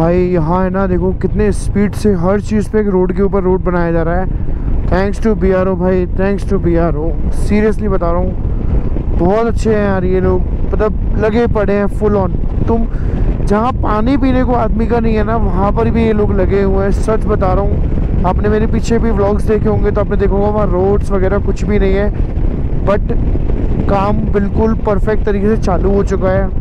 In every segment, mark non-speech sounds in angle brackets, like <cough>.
भाई, यहाँ है ना, देखो, कितने स्पीड से हर चीज़ पे रोड के ऊपर रोड बनाया जा रहा है। थैंक्स टू बीआरओ भाई थैंक्स टू बीआरओ सीरियसली बता रहा हूँ, बहुत अच्छे हैं यार ये लोग। मतलब लगे पड़े हैं फुल ऑन तुम, जहाँ पानी पीने को आदमी का नहीं है ना, वहाँ पर भी ये लोग लगे हुए हैं। सच बता रहा हूँ, आपने मेरे पीछे भी व्लॉग्स देखे होंगे तो आपने देखा होगा वहाँ रोड्स वगैरह कुछ भी नहीं है। बट काम बिल्कुल परफेक्ट तरीके से चालू हो चुका है।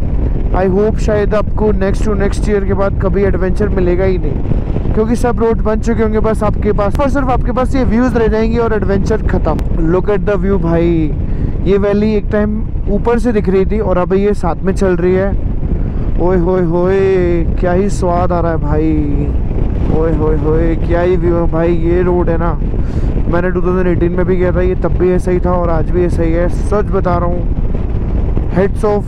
आई होप शायद आपको नेक्स्ट टू नेक्स्ट ईयर के बाद कभी एडवेंचर मिलेगा ही नहीं। क्योंकि सब रोड बन चुके होंगे, बस आपके पास और सिर्फ़ आपके पास ये व्यूज़ रह जाएँगे और एडवेंचर ख़त्म। लुक एट द व्यू भाई। ये वैली एक टाइम ऊपर से दिख रही थी और अब ये साथ में चल रही है। ओए, होए होए, क्या ही स्वाद आ रहा है भाई। ओए, होए होए, क्या ही व्यू है भाई। ये रोड है ना। मैंने 2018 में भी गया था, ये तब भी ऐसा ही था और आज भी ऐसा ही है। सच बता रहा हूँ। हेड्स ऑफ़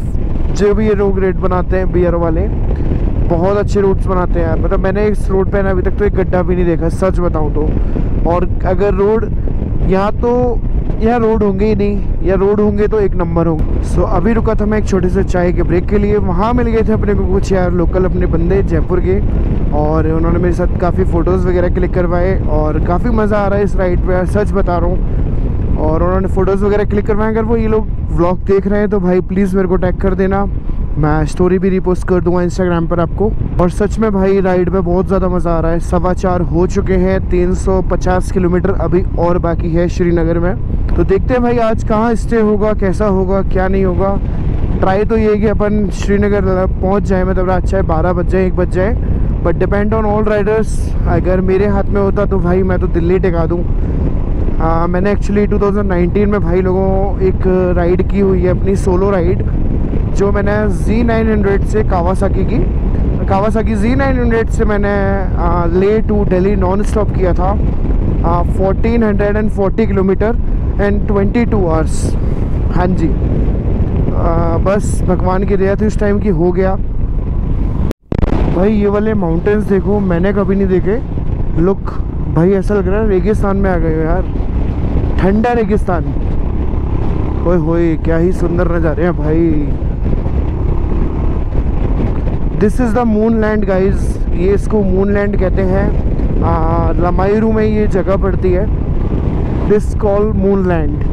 जो भी ये लोग रेट बनाते हैं बियर वाले बहुत अच्छे रूट्स बनाते हैं। मतलब मैंने इस रोड पे ना अभी तक तो एक गड्ढा भी नहीं देखा सच बताऊँ तो। और अगर रोड यहाँ तो यहाँ रोड होंगे ही नहीं या रोड होंगे तो एक नंबर होंगे। सो so, अभी रुका था मैं एक छोटे से चाय के ब्रेक के लिए। वहाँ मिल गए थे अपने को कुछ यार लोकल अपने बंदे जयपुर के। और उन्होंने मेरे साथ काफ़ी फ़ोटोज़ वगैरह क्लिक करवाए और काफ़ी मज़ा आ रहा है इस राइड पे सच बता रहा हूँ। और उन्होंने फ़ोटोज़ वगैरह क्लिक करवाएँ। अगर वो ये लोग व्लॉग देख रहे हैं तो भाई प्लीज़ मेरे को टैग कर देना। मैं स्टोरी भी रिपोस्ट कर दूँगा इंस्टाग्राम पर आपको। और सच में भाई राइड में बहुत ज़्यादा मज़ा आ रहा है। सवा चार हो चुके हैं 350 किलोमीटर अभी और बाकी है श्रीनगर में। तो देखते हैं भाई, आज कहाँ स्टे होगा, कैसा होगा, क्या नहीं होगा। ट्राई तो ये कि अपन श्रीनगर पहुँच जाए मतलब रात चाहे बारह बज जाए, एक बज जाए। But depend on all riders अगर मेरे हाथ में होता तो भाई, मैं तो दिल्ली टिका दूँ। आ, मैंने एक्चुअली 2019 में भाई लोगों एक राइड की हुई है अपनी सोलो राइड जो मैंने जी नाइन से कावासाकी की। कावासाकी जी नाइन से मैंने आ, ले टू दिल्ली नॉन स्टॉप किया था। Fourteen hundred and forty kilometre and twenty two hours हाँ जी। आ, बस भगवान की दया थी उस टाइम की हो गया। भाई ये वाले माउंटेन्स देखो मैंने कभी नहीं देखे। लुक भाई ऐसा लग रहा है रेगिस्तान में आ गए हो यार। ठंडा रेगिस्तान। ओए होए क्या ही सुंदर नज़ारे हैं भाई। This is the moon land guys ये इसको मून लैंड कहते हैं। लमायरू में ये जगह पड़ती है। दिस कॉल मून लैंड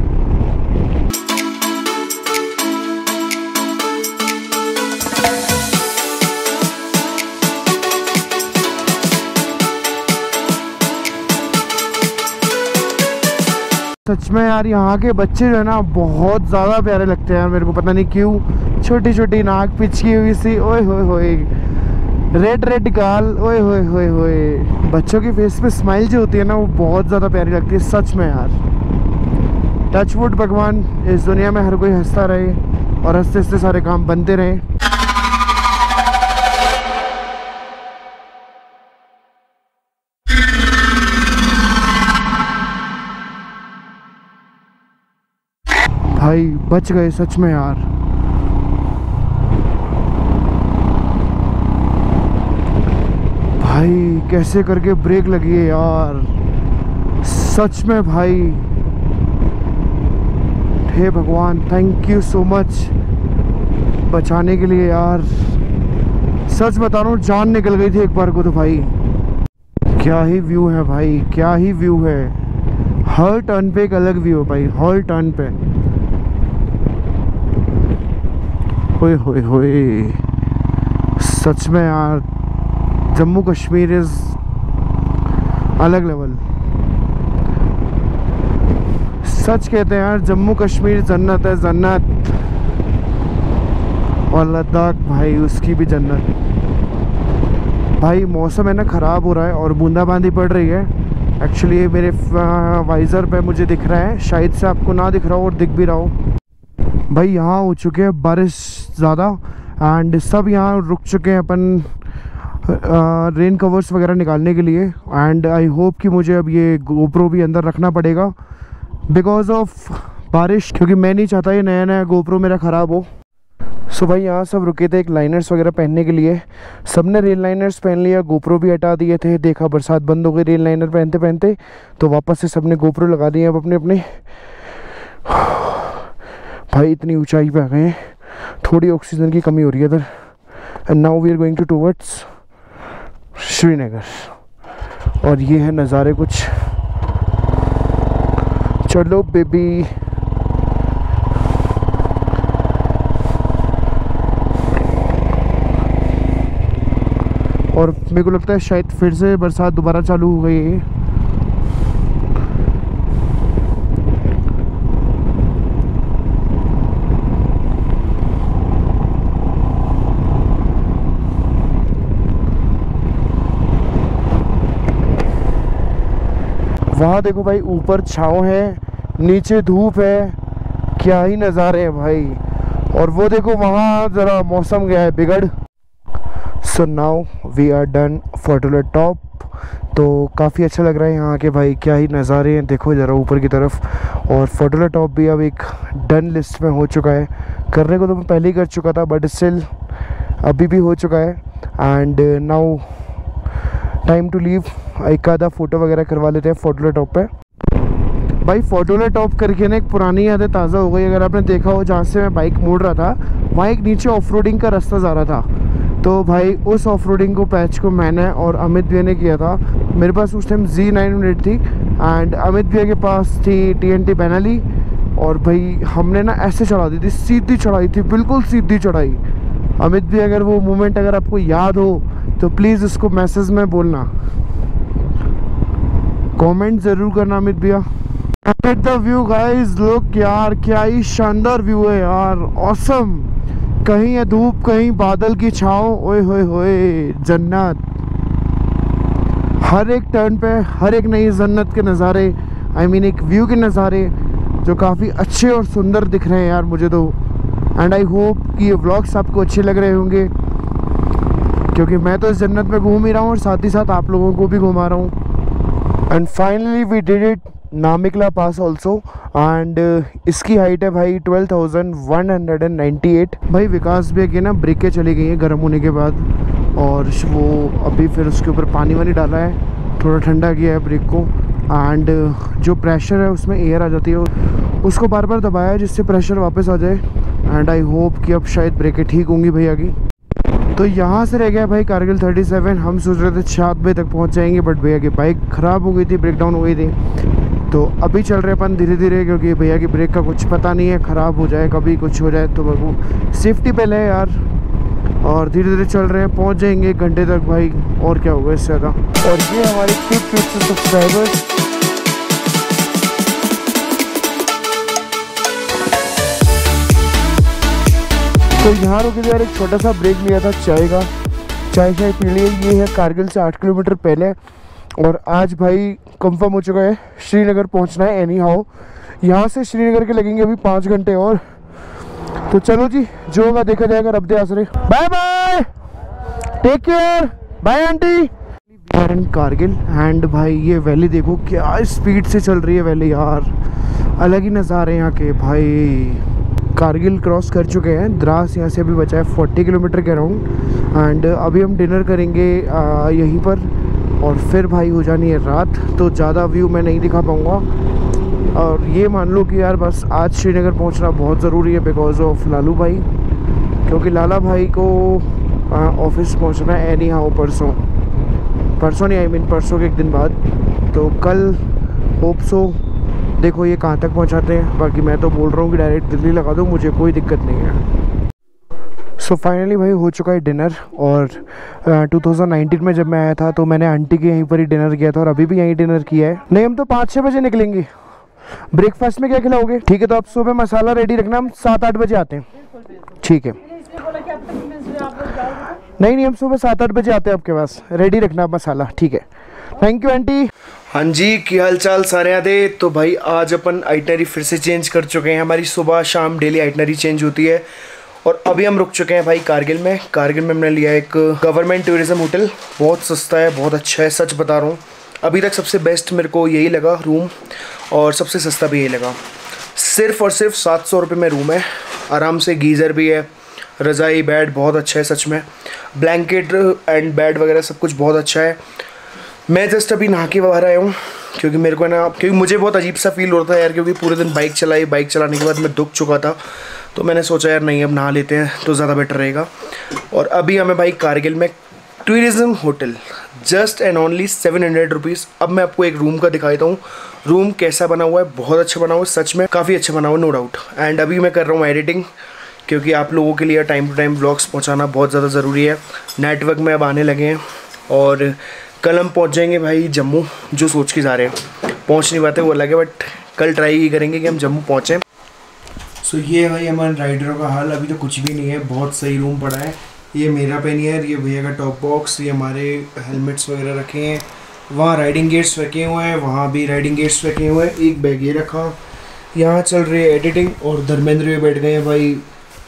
सच में यार, यहाँ के बच्चे जो है ना, बहुत ज़्यादा प्यारे लगते हैं यार मेरे को, पता नहीं क्यों। छोटी छोटी नाक पिचकी हुई सी, ओए होए होए। रेड रेड गाल ओए होए होए होए। बच्चों की फेस पे स्माइल जो होती है ना, वो बहुत ज़्यादा प्यारी लगती है, सच में यार। टच वुड भगवान, इस दुनिया में हर कोई हंसता रहे और हँसते हँसते सारे काम बनते रहे। भाई, बच गए सच में यार। भाई, कैसे करके ब्रेक लगी है यार। सच में भाई। हे भगवान थैंक यू सो मच बचाने के लिए यार। सच बता रहा हूँ, जान निकल गई थी एक बार को तो भाई। क्या ही व्यू है भाई, क्या ही व्यू है। हर टर्न पे एक अलग व्यू है भाई, हर टर्न पे। होए होए होए। सच में यार, जम्मू कश्मीर इज़ अलग लेवल सच कहते हैं यार, जम्मू कश्मीर जन्नत है, जन्नत। और लद्दाख भाई, उसकी भी जन्नत। भाई, मौसम है ना ख़राब हो रहा है और बूंदाबांदी पड़ रही है। एक्चुअली मेरे वाइज़र पे मुझे दिख रहा है। शायद से आपको ना दिख रहा हो और दिख भी रहा हो। भाई, यहाँ हो चुके हैं बारिश। ज़्यादा। एंड सब यहाँ रुक चुके हैं अपन रेन कवर्स वगैरह निकालने के लिए। एंड आई होप कि मुझे अब ये गोप्रो भी अंदर रखना पड़ेगा। बिकॉज़ ऑफ़ बारिश, क्योंकि मैं नहीं चाहता ये नया नया गोप्रो मेरा ख़राब हो। सो भाई यहाँ सब रुके थे एक लाइनर्स वगैरह पहनने के लिए। सबने रेल लाइनर्स पहन लिया गोप्रो भी हटा दिए थे। देखा बरसात बंद हो गई रेल लाइनर पहनते पहनते तो वापस से सबने गोप्रो लगा दिए अब अपने अपने <sighs> भाई इतनी ऊंचाई पे आ गए हैं। थोड़ी ऑक्सीजन की कमी हो रही है इधर। And now we are going to towards Srinagar और ये है नज़ारे कुछ। चलो बेबी और मेरे को लगता है शायद फिर से बरसात दोबारा चालू हो गई है। वहाँ देखो भाई, ऊपर छाँव है, नीचे धूप है। क्या ही नज़ारे हैं भाई। और वो देखो वहाँ ज़रा मौसम गया है बिगड़। So now we are done Fotula top तो काफ़ी अच्छा लग रहा है यहाँ के भाई, क्या ही नज़ारे हैं। देखो ज़रा ऊपर की तरफ़। और फोटोलर टॉप भी अब एक डन लिस्ट में हो चुका है। करने को तो मैं पहले ही कर चुका था बट स्टिल अभी भी हो चुका है। And now time to leave, एक आधा फ़ोटो वगैरह करवा लेते हैं फोटोलर टॉप पे। भाई फोटोला टॉप करके ना एक पुरानी यादें ताज़ा हो गई। अगर आपने देखा हो जहाँ से मैं बाइक मोड़ रहा था, वहाँ एक नीचे ऑफ़ का रास्ता जा रहा था। तो भाई, उस ऑफ़ को पैच को मैंने और अमित भैया ने किया था। मेरे पास उस टाइम जी नाइन थी एंड अमित भैया के पास थी टी एन टी बैनली और भाई, हमने ना ऐसे चढ़ा दी थी, सीधी चढ़ाई थी, बिल्कुल सीधी चढ़ाई। अमित भी अगर वो मोमेंट अगर आपको याद हो तो प्लीज़ उसको मैसेज में बोलना। कमेंट ज़रूर करना अमित भैया। द व्यू गाइस लुक यार क्या ही शानदार व्यू है यार। ऑसम कहीं है धूप कहीं बादल की छाओ ओए होए होए जन्नत। हर एक टर्न पे हर एक नई जन्नत के नज़ारे आई I मीन mean, एक व्यू के नज़ारे जो काफ़ी अच्छे और सुंदर दिख रहे हैं यार मुझे तो। एंड आई होप कि ये व्लॉग्स आपको अच्छे लग रहे होंगे। क्योंकि मैं तो इस जन्नत में घूम ही रहा हूँ और साथ ही साथ आप लोगों को भी घुमा रहा हूँ। And finally we did it Namikala pass also and इसकी हाइट है भाई 12,198 भाई विकास भी के ना ब्रेकें चली गई हैं गर्म होने के बाद और वो अभी फिर उसके ऊपर पानी वानी डाला है थोड़ा ठंडा किया है ब्रेक को एंड जो प्रेशर है उसमें एयर आ जाती है उसको बार बार दबाया है जिससे प्रेशर वापस आ जाए एंड आई होप कि अब शायद ब्रेकें ठीक होंगी भैया की। तो यहाँ से रह गया भाई कारगिल 37 हम सोच रहे थे सात बजे तक पहुँच जाएँगे बट भैया की बाइक ख़राब हो गई थी ब्रेक डाउन हो गई थी। तो अभी चल रहे अपन धीरे धीरे क्योंकि भैया की ब्रेक का कुछ पता नहीं है, ख़राब हो जाए, कभी कुछ हो जाए तो बगू सेफ्टी पहले है यार। और धीरे धीरे चल रहे हैं, पहुँच जाएँगे एक घंटे तक भाई। और क्या होगा इससे ज़्यादा। और ये हमारे सब्सक्राइबर्स तो यहाँ रुके यार एक छोटा सा ब्रेक लिया था चाय का। चाय शाय पी लिए ये है कारगिल से आठ किलोमीटर पहले। और आज भाई कंफर्म हो चुका है, श्रीनगर पहुँचना है एनी हाउ यहाँ से श्रीनगर के लगेंगे अभी पाँच घंटे और। तो चलो जी, जो होगा देखा जाएगा रब दे आसरे bye bye take care bye aunty Kargil and भाई, ये वैली देखो, क्या स्पीड से चल रही है वैली यार। अलग ही नज़ारे यहाँ के, भाई। कारगिल क्रॉस कर चुके हैं। द्रास यहाँ से अभी बचा है, फोर्टी किलोमीटर के अराउंड। एंड अभी हम डिनर करेंगे यहीं पर। और फिर भाई हो जानी है रात तो ज़्यादा व्यू मैं नहीं दिखा पाऊँगा। और ये मान लो कि यार बस आज श्रीनगर पहुँचना बहुत ज़रूरी है बिकॉज़ ऑफ़ लालू भाई। क्योंकि लाला भाई को ऑफ़िस पहुँचना है एनी हाउ परसों। परसों नहीं आई मीन परसों के एक दिन बाद। तो कल होप सो देखो ये कहाँ तक पहुँचाते हैं। बाकी मैं तो बोल रहा हूँ कि डायरेक्ट दिल्ली लगा दो मुझे कोई दिक्कत नहीं है। सो so फाइनली भाई हो चुका है डिनर और uh, 2019 में जब मैं आया था तो मैंने आंटी के यहीं पर ही डिनर किया था और अभी भी यहीं डिनर किया है। नहीं हम तो पाँच छः बजे निकलेंगे। ब्रेकफास्ट में क्या खिलाओगे? ठीक है तो आप सुबह मसाला रेडी रखना हम सात आठ बजे आते हैं। ठीक है। नहीं नहीं हम सुबह सात आठ बजे आते हैं आपके पास। रेडी रखना आप मसाला ठीक है। थैंक यू आंटी हाँ जी, की हाल चाल सारे आदे तो भाई, आज अपन आइटनरी फिर से चेंज कर चुके हैं। हमारी सुबह शाम डेली आइटनरी चेंज होती है। और अभी हम रुक चुके हैं भाई कारगिल में। कारगिल में हमने लिया एक गवर्नमेंट टूरिज़्म होटल बहुत सस्ता है, बहुत अच्छा है, सच बता रहा हूँ। अभी तक सबसे बेस्ट मेरे को यही लगा रूम और सबसे सस्ता भी यही लगा। सिर्फ़ और सिर्फ़ सात सौ रुपये में रूम है। आराम से गीज़र भी है। रज़ाई बेड बहुत अच्छा है सच में। ब्लैंकेट एंड बेड वगैरह सब कुछ बहुत अच्छा है। मैं जस्ट अभी नहा के बाहर आया हूँ, क्योंकि मेरे को ना, क्योंकि मुझे बहुत अजीब सा फील हो रहा था यार, क्योंकि पूरे दिन बाइक चलाई बाइक चलाने के बाद मैं दुख चुका था। तो मैंने सोचा यार, नहीं, अब नहा लेते हैं तो ज़्यादा बेटर रहेगा। और अभी हमें भाई कारगिल में tourism hotel just and only seven hundred rupees अब मैं आपको एक रूम का दिखा देता हूँ। रूम कैसा बना हुआ है, बहुत अच्छा बना हुआ है, सच में काफ़ी अच्छा बना हुआ है नो डाउट एंड अभी मैं कर रहा हूँ एडिटिंग क्योंकि आप लोगों के लिए टाइम टू टाइम ब्लॉग्स पहुँचाना बहुत ज़्यादा ज़रूरी है। नेटवर्क में अब आने लगे हैं, और कल हम पहुँच जाएँगे भाई जम्मू जो सोच के जा रहे हैं। पहुँच नहीं पाते वो अलग है बट कल ट्राई ही करेंगे कि हम जम्मू पहुँचें। सो so, ये है भाई हमारे राइडरों का हाल अभी तो कुछ भी नहीं है बहुत सही रूम पड़ा है। ये मेरा पेनियर ये भैया का टॉप बॉक्स ये हमारे हेलमेट्स वगैरह रखे हैं। वहाँ राइडिंग गेट्स रखे हुए हैं वहाँ भी राइडिंग गेट्स रखे हुए हैं। एक बैग ये रखा। यहाँ चल रही है एडिटिंग और धर्मेंद्र भी बैठ गए हैं भाई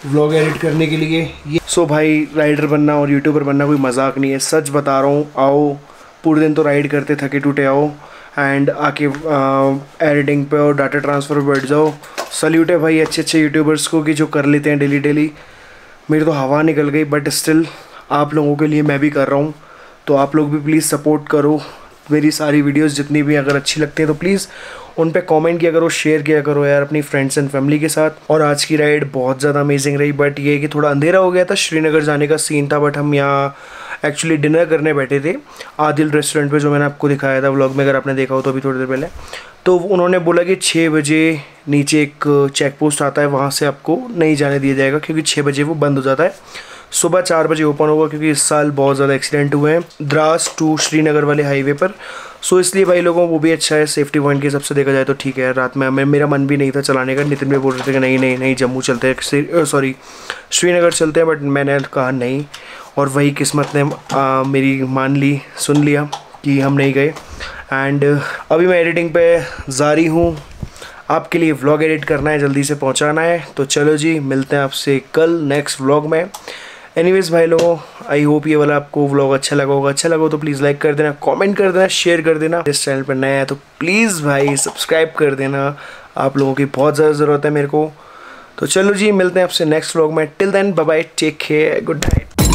व्लॉग एडिट करने के लिए। ये सो so भाई राइडर बनना और यूट्यूबर बनना कोई मज़ाक नहीं है। सच बता रहा हूँ आओ। पूरे दिन तो राइड करते थके टूटे आओ। एंड आके एडिटिंग पे और डाटा ट्रांसफ़र पर बैठ जाओ। सल्यूट है भाई अच्छे अच्छे यूट्यूबर्स को कि जो कर लेते हैं डेली डेली मेरी तो हवा निकल गई बट स्टिल आप लोगों के लिए मैं भी कर रहा हूँ। तो आप लोग भी प्लीज़ सपोर्ट करो मेरी सारी वीडियोस जितनी भी अगर अच्छी लगती हैं तो प्लीज़ उन पर कमेंट किया करो शेयर किया करो यार अपनी फ्रेंड्स एंड फैमिली के साथ। और आज की राइड बहुत ज़्यादा अमेजिंग रही बट ये कि थोड़ा अंधेरा हो गया था, श्रीनगर जाने का सीन था बट हम यहाँ एक्चुअली डिनर करने बैठे थे, आदिल रेस्टोरेंट पे, जो मैंने आपको दिखाया था व्लॉग में, अगर आपने देखा हो तो अभी थोड़ी देर पहले। तो उन्होंने बोला कि छः बजे नीचे एक चेक पोस्ट आता है, वहाँ से आपको नहीं जाने दिया जाएगा, क्योंकि छः बजे वो बंद हो जाता है। सुबह चार बजे ओपन होगा, क्योंकि इस साल बहुत ज़्यादा एक्सीडेंट हुए हैं द्रास टू श्रीनगर वाले हाईवे पर। सो इसलिए भाई लोगों, वो भी अच्छा है सेफ्टी पॉइंट के हिसाब से देखा जाए तो ठीक है। रात में हमें, मेरा मन भी नहीं था चलाने का, नितिन भी बोल रहे थे कि नहीं नहीं नहीं, जम्मू चलते हैं सॉरी श्रीनगर चलते हैं बट मैंने कहा नहीं। और वही किस्मत ने आ, मेरी मान ली सुन लिया कि हम नहीं गए। एंड अभी मैं एडिटिंग पे जारी हूँ। आपके लिए व्लॉग एडिट करना है जल्दी से पहुँचाना है। तो चलो जी मिलते हैं आपसे कल नेक्स्ट व्लॉग में। एनीवेज भाई लोगों आई होप ये वाला आपको व्लॉग अच्छा लगा होगा। अच्छा लगा हो तो प्लीज़ लाइक कर देना कमेंट कर देना शेयर कर देना। इस चैनल पर नया है तो प्लीज़ भाई सब्सक्राइब कर देना। आप लोगों की बहुत ज़्यादा ज़रूरत है मेरे को। तो चलो जी मिलते हैं आपसे नेक्स्ट व्लॉग में। Till then bye take care good night